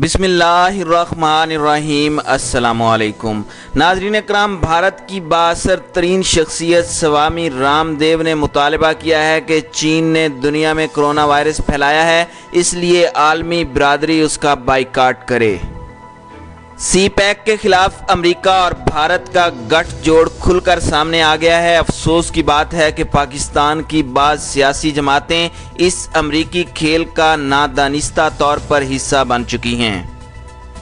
بسم اللہ الرحمن الرحیم السلام علیکم ناظرین اکرام بھارت کی باثر ترین شخصیت سوامی رام دیو نے مطالبہ کیا ہے کہ چین نے دنیا میں کرونا وائرس پھیلایا ہے اس لیے عالمی برادری اس کا بائیکاٹ کرے۔ سی پیک کے خلاف امریکہ اور بھارت کا گٹھ جوڑ کھل کر سامنے آ گیا ہے۔ افسوس کی بات ہے کہ پاکستان کی بعض سیاسی جماعتیں اس امریکی کھیل کا نادانستہ طور پر حصہ بن چکی ہیں۔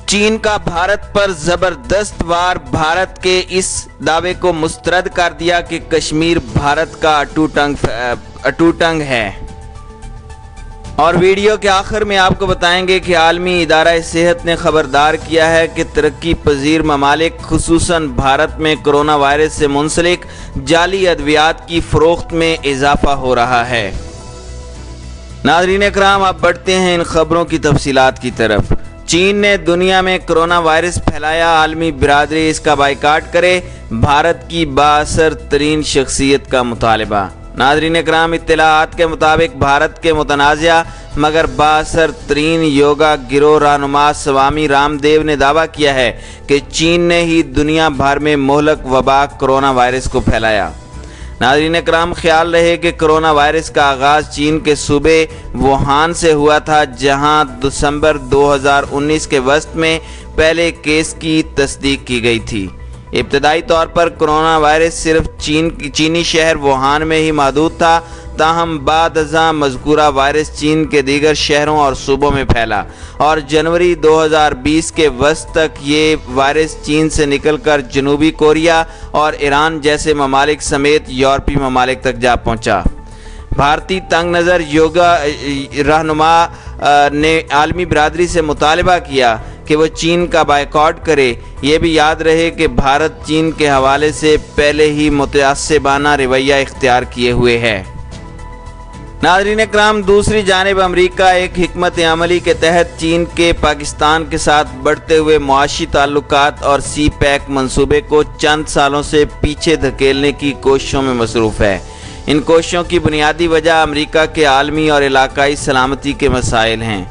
چین کا بھارت پر زبردست وار، بھارت کے اس دعوے کو مسترد کر دیا کہ کشمیر بھارت کا اٹوٹنگ ہے۔ اور ویڈیو کے آخر میں آپ کو بتائیں گے کہ عالمی ادارہ صحت نے خبردار کیا ہے کہ ترقی پذیر ممالک خصوصاً بھارت میں کرونا وائرس سے منسلک جعلی ادویات کی فروخت میں اضافہ ہو رہا ہے۔ ناظرین اکرام آپ بڑھتے ہیں ان خبروں کی تفصیلات کی طرف۔ چین نے دنیا میں کرونا وائرس پھیلایا، عالمی برادری اس کا بائیکاٹ کرے، بھارت کی باثر ترین شخصیت کا مطالبہ۔ ناظرین اکرام اطلاعات کے مطابق بھارت کے متنازعہ مگر باثر ترین یوگا گروہ رہنما سوامی رام دیو نے دعویٰ کیا ہے کہ چین نے ہی دنیا بھر میں مہلک وبا کرونا وائرس کو پھیلایا۔ ناظرین اکرام خیال رہے کہ کرونا وائرس کا آغاز چین کے صوبے ووہان سے ہوا تھا، جہاں دسمبر دو ہزار انیس کے وسط میں پہلے کیس کی تصدیق کی گئی تھی۔ ابتدائی طور پر کرونا وائرس صرف چین چینی شہر ووہان میں ہی محدود تھا، تاہم بعد ازاں مذکورہ وائرس چین کے دیگر شہروں اور صوبوں میں پھیلا۔ اور جنوری دو ہزار بیس کے وسط تک یہ وائرس چین سے نکل کر جنوبی کوریا اور ایران جیسے ممالک سمیت یورپی ممالک تک جا پہنچا۔ بھارتی تنگ نظر یوگا، رہنما نے عالمی برادری سے مطالبہ کیا کہ وہ چین کا بائیکاٹ کرے۔ یہ بھی یاد رہے کہ بھارت چین کے حوالے سے پہلے ہی متعصبانہ رویہ اختیار کیے ہوئے ہے۔ ناظرین اکرام، دوسری جانب امریکہ ایک حکمت عملی کے تحت چین کے پاکستان کے ساتھ بڑھتے ہوئے معاشی تعلقات اور سی پیک منصوبے کو چند سالوں سے پیچھے دھکیلنے کی کوششوں میں مصروف ہے۔ ان کوششوں کی بنیادی وجہ امریکہ کے عالمی اور علاقائی سلامتی کے مسائل ہیں۔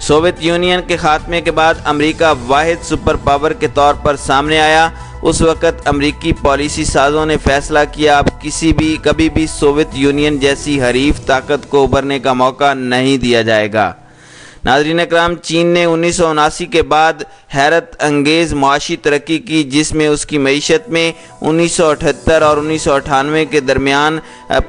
سوویت یونین کے خاتمے کے بعد امریکہ واحد سپر پاور کے طور پر سامنے آیا۔ اس وقت امریکی پالیسی سازوں نے فیصلہ کیا، اب کسی بھی، کبھی بھی سوویت یونین جیسی حریف طاقت کو ابھرنے کا موقع نہیں دیا جائے گا۔ ناظرین اکرام، چین نے انیس سو اناسی کے بعد حیرت انگیز معاشی ترقی کی، جس میں اس کی معیشت میں انیس سو اٹھتر اور انیس سو اٹھانوے کے درمیان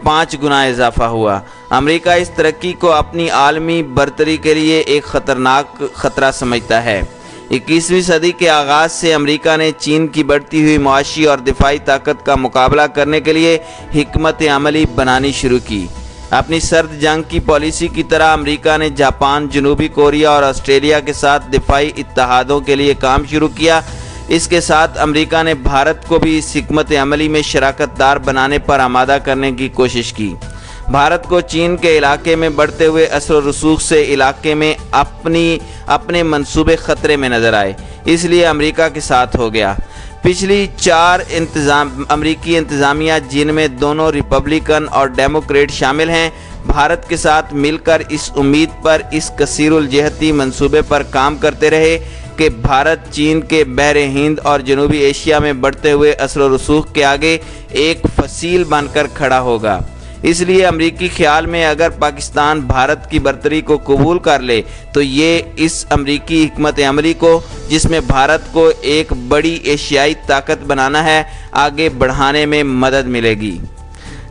پانچ گنا اضافہ ہوا۔ امریکہ اس ترقی کو اپنی عالمی برتری کے لیے ایک خطرناک خطرہ سمجھتا ہے۔ اکیسویں صدی کے آغاز سے امریکہ نے چین کی بڑھتی ہوئی معاشی اور دفاعی طاقت کا مقابلہ کرنے کے لیے حکمت عملی بنانی شروع کی۔ اپنی سرد جنگ کی پالیسی کی طرح امریکہ نے جاپان، جنوبی کوریا اور آسٹریلیا کے ساتھ دفاعی اتحادوں کے لیے کام شروع کیا۔ اس کے ساتھ امریکہ نے بھارت کو بھی اس حکمت عملی میں شراکت دار بنانے پر آمادہ کرنے کی کوشش کی۔ بھارت کو چین کے علاقے میں بڑھتے ہوئے اثر و رسوخ سے علاقے میں اپنی، اپنے منصوبے خطرے میں نظر آئے، اس لیے امریکہ کے ساتھ ہو گیا۔ پچھلی چار انتظام، امریکی انتظامیہ جن میں دونوں ریپبلکن اور ڈیموکریٹ شامل ہیں، بھارت کے ساتھ مل کر اس امید پر، اس کثیر الجہتی منصوبے پر کام کرتے رہے کہ بھارت چین کے بحر ہند اور جنوبی ایشیا میں بڑھتے ہوئے اثر و رسوخ کے آگے ایک فصیل بن کر کھڑا ہوگا۔ اس لیے امریکی خیال میں اگر پاکستان بھارت کی برتری کو قبول کر لے، تو یہ اس امریکی حکمت عملی کو، جس میں بھارت کو ایک بڑی ایشیائی طاقت بنانا ہے، آگے بڑھانے میں مدد ملے گی۔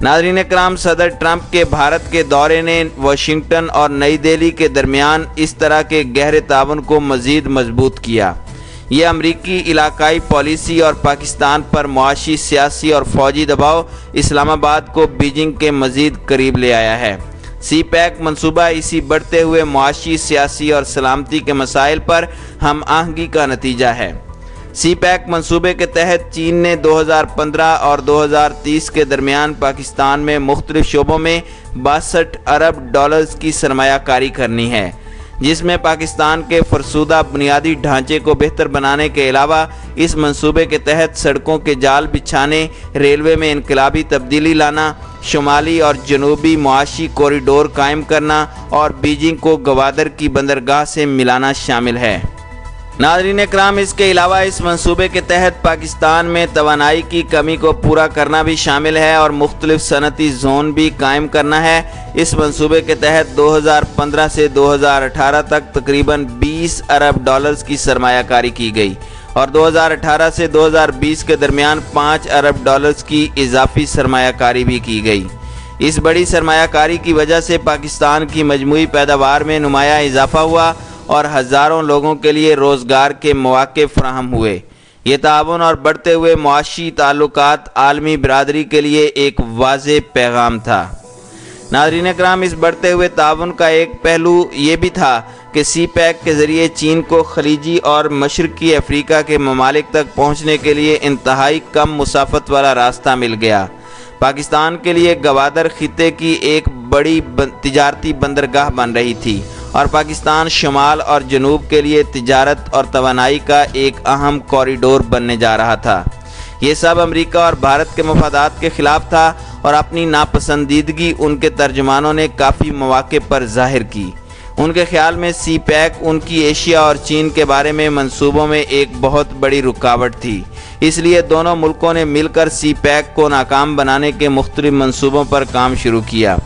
ناظرین اکرام صدر ٹرمپ کے بھارت کے دورے نے واشنگٹن اور نئی دہلی کے درمیان اس طرح کے گہرے تعاون کو مزید مضبوط کیا۔ یہ امریکی علاقائی پالیسی اور پاکستان پر معاشی سیاسی اور فوجی دباؤ اسلام آباد کو بیجنگ کے مزید قریب لے آیا ہے۔ سی پیک منصوبہ اسی بڑھتے ہوئے معاشی سیاسی اور سلامتی کے مسائل پر ہم آہنگی کا نتیجہ ہے۔ سی پیک منصوبے کے تحت چین نے دو ہزار پندرہ اور دو ہزار تیس کے درمیان پاکستان میں مختلف شعبوں میں باسٹھ ارب ڈالرز کی سرمایہ کاری کرنی ہے۔ جس میں پاکستان کے فرسودہ بنیادی ڈھانچے کو بہتر بنانے کے علاوہ اس منصوبے کے تحت سڑکوں کے جال بچھانے، ریلوے میں انقلابی تبدیلی لانا، شمالی اور جنوبی معاشی کوریڈور قائم کرنا اور بیجنگ کو گوادر کی بندرگاہ سے ملانا شامل ہے۔ ناظرین اکرام، اس کے علاوہ اس منصوبے کے تحت پاکستان میں توانائی کی کمی کو پورا کرنا بھی شامل ہے اور مختلف صنعتی زون بھی قائم کرنا ہے۔ اس منصوبے کے تحت دو ہزار پندرہ سے دو ہزار اٹھارہ تک تقریباً بیس ارب ڈالرز کی سرمایہ کاری کی گئی اور دو ہزار اٹھارہ سے دو ہزار بیس کے درمیان پانچ ارب ڈالرز کی اضافی سرمایہ کاری بھی کی گئی۔ اس بڑی سرمایہ کاری کی وجہ سے پاکستان کی مجموعی پیداوار میں نمایاں اضافہ ہوا۔ اور ہزاروں لوگوں کے لیے روزگار کے مواقع فراہم ہوئے۔ یہ تعاون اور بڑھتے ہوئے معاشی تعلقات عالمی برادری کے لیے ایک واضح پیغام تھا۔ ناظرین اکرام، اس بڑھتے ہوئے تعاون کا ایک پہلو یہ بھی تھا کہ سی پیک کے ذریعے چین کو خلیجی اور مشرقی افریقہ کے ممالک تک پہنچنے کے لیے انتہائی کم مسافت والا راستہ مل گیا۔ پاکستان کے لیے گوادر خطے کی ایک بڑی تجارتی بندرگاہ بن رہی تھی۔ اور پاکستان شمال اور جنوب کے لیے تجارت اور توانائی کا ایک اہم کوریڈور بننے جا رہا تھا۔ یہ سب امریکہ اور بھارت کے مفادات کے خلاف تھا اور اپنی ناپسندیدگی ان کے ترجمانوں نے کافی مواقع پر ظاہر کی۔ ان کے خیال میں سی پیک، ان کی ایشیا اور چین کے بارے میں منصوبوں میں ایک بہت بڑی رکاوٹ تھی۔ اس لیے دونوں ملکوں نے مل کر سی پیک کو ناکام بنانے کے مختلف منصوبوں پر کام شروع کیا۔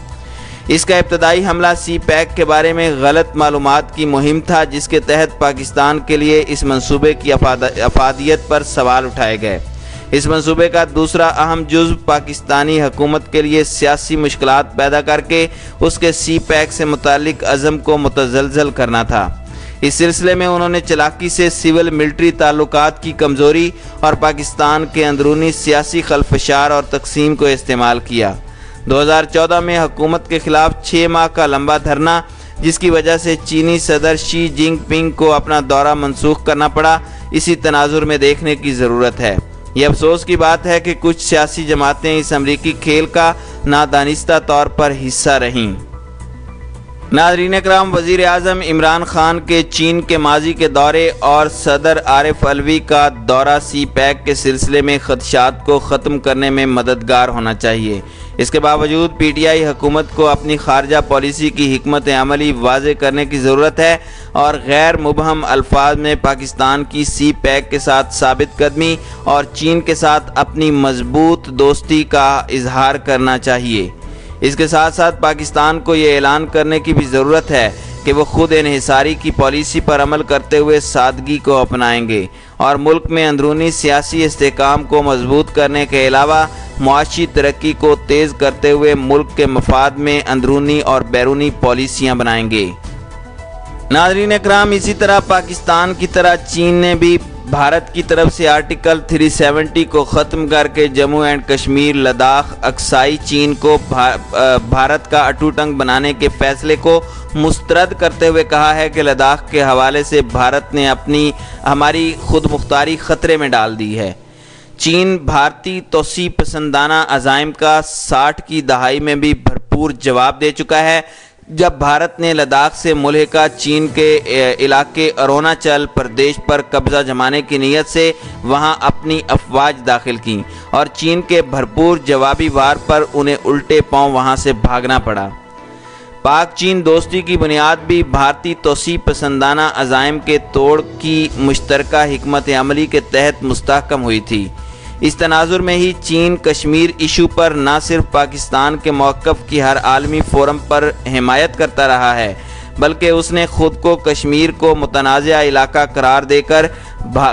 اس کا ابتدائی حملہ سی پیک کے بارے میں غلط معلومات کی مہم تھا، جس کے تحت پاکستان کے لیے اس منصوبے کی افادیت پر سوال اٹھائے گئے۔ اس منصوبے کا دوسرا اہم جزو پاکستانی حکومت کے لیے سیاسی مشکلات پیدا کر کے اس کے سی پیک سے متعلق عزم کو متزلزل کرنا تھا۔ اس سلسلے میں انہوں نے چلاکی سے سول ملٹری تعلقات کی کمزوری اور پاکستان کے اندرونی سیاسی خلفشار اور تقسیم کو استعمال کیا۔ دو ہزار چودہ میں حکومت کے خلاف چھ ماہ کا لمبا دھرنا، جس کی وجہ سے چینی صدر شی جنگ پنگ کو اپنا دورہ منسوخ کرنا پڑا، اسی تناظر میں دیکھنے کی ضرورت ہے۔ یہ افسوس کی بات ہے کہ کچھ سیاسی جماعتیں اس امریکی کھیل کا نادانستہ طور پر حصہ رہیں۔ ناظرین اکرام، وزیر اعظم عمران خان کے چین کے ماضی کے دورے اور صدر عارف الوی کا دورہ سی پیک کے سلسلے میں خدشات کو ختم کرنے میں مددگار ہونا چاہیے۔ اس کے باوجود پی ٹی آئی حکومت کو اپنی خارجہ پالیسی کی حکمت عملی واضح کرنے کی ضرورت ہے اور غیر مبہم الفاظ میں پاکستان کی سی پیک کے ساتھ ثابت قدمی اور چین کے ساتھ اپنی مضبوط دوستی کا اظہار کرنا چاہیے۔ اس کے ساتھ ساتھ پاکستان کو یہ اعلان کرنے کی بھی ضرورت ہے کہ وہ خود انحصاری کی پالیسی پر عمل کرتے ہوئے سادگی کو اپنائیں گے اور ملک میں اندرونی سیاسی استحکام کو مضبوط کرنے کے علاوہ معاشی ترقی کو تیز کرتے ہوئے ملک کے مفاد میں اندرونی اور بیرونی پالیسیاں بنائیں گے۔ ناظرین اکرام، اسی طرح پاکستان کی طرح چین نے بھی بھارت کی طرف سے آرٹیکل 370 کو ختم کر کے جموں اینڈ کشمیر، لداخ، اکسائی، چین کو بھارت کا اٹوٹنگ بنانے کے فیصلے کو مسترد کرتے ہوئے کہا ہے کہ لداخ کے حوالے سے بھارت نے اپنی، ہماری خود مختاری خطرے میں ڈال دی ہے۔ چین بھارتی توسیع پسندانہ عزائم کا ساٹھ کی دہائی میں بھی بھرپور جواب دے چکا ہے۔ جب بھارت نے لداخ سے ملحقہ چین کے علاقے اروناچل پردیش پر قبضہ جمانے کی نیت سے وہاں اپنی افواج داخل کی اور چین کے بھرپور جوابی وار پر انہیں الٹے پاؤں وہاں سے بھاگنا پڑا۔ پاک چین دوستی کی بنیاد بھی بھارتی توسیع پسندانہ عزائم کے توڑ کی مشترکہ حکمت عملی کے تحت مستحکم ہوئی تھی۔ اس تناظر میں ہی چین کشمیر ایشو پر نہ صرف پاکستان کے موقف کی ہر عالمی فورم پر حمایت کرتا رہا ہے، بلکہ اس نے خود کو کشمیر کو متنازع علاقہ قرار دے کر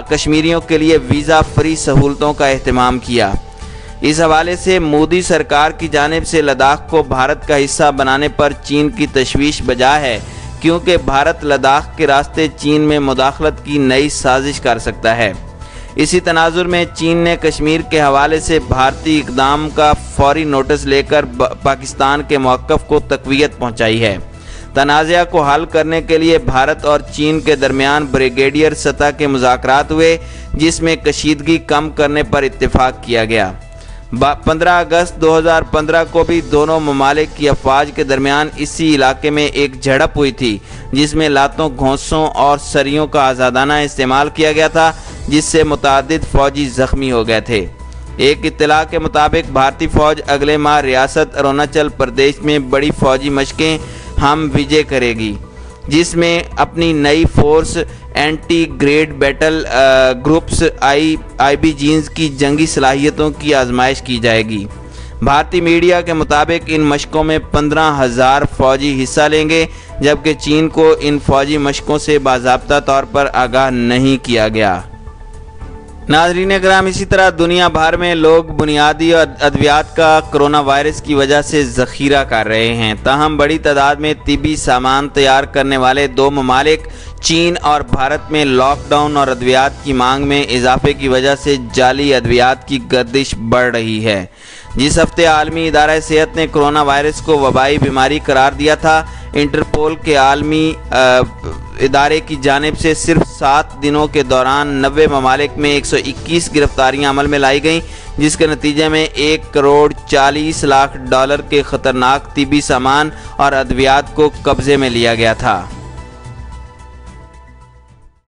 کشمیریوں کے لیے ویزا فری سہولتوں کا اہتمام کیا۔ اس حوالے سے مودی سرکار کی جانب سے لداخ کو بھارت کا حصہ بنانے پر چین کی تشویش بجا ہے، کیونکہ بھارت لداخ کے راستے چین میں مداخلت کی نئی سازش کر سکتا ہے۔ اسی تناظر میں چین نے کشمیر کے حوالے سے بھارتی اقدام کا فوری نوٹس لے کر پاکستان کے موقف کو تقویت پہنچائی ہے۔ تنازعہ کو حل کرنے کے لیے بھارت اور چین کے درمیان بریگیڈیئر سطح کے مذاکرات ہوئے، جس میں کشیدگی کم کرنے پر اتفاق کیا گیا۔ پندرہ اگست دو ہزار پندرہ کو بھی دونوں ممالک کی افواج کے درمیان اسی علاقے میں ایک جھڑپ ہوئی تھی، جس میں لاتوں، گھونسوں اور سریوں کا آزادانہ استعمال کیا گیا تھا۔ جس سے متعدد فوجی زخمی ہو گئے تھے۔ ایک اطلاع کے مطابق، بھارتی فوج اگلے ماہ ریاست اروناچل پردیش میں بڑی فوجی مشقیں ہم وجے کرے گی، جس میں اپنی نئی force integrated battle groups, I I B jeans کی جنگی صلاحیتوں کی آزمائش کی جائے گی۔ بھارتی میڈیا کے مطابق، ان مشقوں میں پندرہ ہزار فوجی حصہ لیں گے، جبکہ چین کو ان فوجی مشقوں سے باضابطہ طور پر آگاہ نہیں کیا گیا۔ ناظرین اکرام اسی طرح دنیا بھر میں لوگ بنیادی اور ادویات کا کرونا وائرس کی وجہ سے ذخیرہ کر رہے ہیں۔ تاہم، بڑی تعداد میں طبی سامان تیار کرنے والے دو ممالک، چین اور بھارت میں لاک ڈاؤن اور ادویات کی مانگ میں اضافے کی وجہ سے جعلی ادویات کی گردش بڑھ رہی ہے۔ جس ہفتے عالمی ادارہ صحت نے کرونا وائرس کو وبائی بیماری قرار دیا تھا، انٹرپول کے عالمی ادارے کی جانب سے صرف سات دنوں کے دوران نوے ممالک میں ایک سو اکیس گرفتاریاں عمل میں لائی گئیں، جس کے نتیجے میں ایک کروڑ چالیس لاکھ ڈالر کے خطرناک طبی سامان اور ادویات کو قبضے میں لیا گیا تھا۔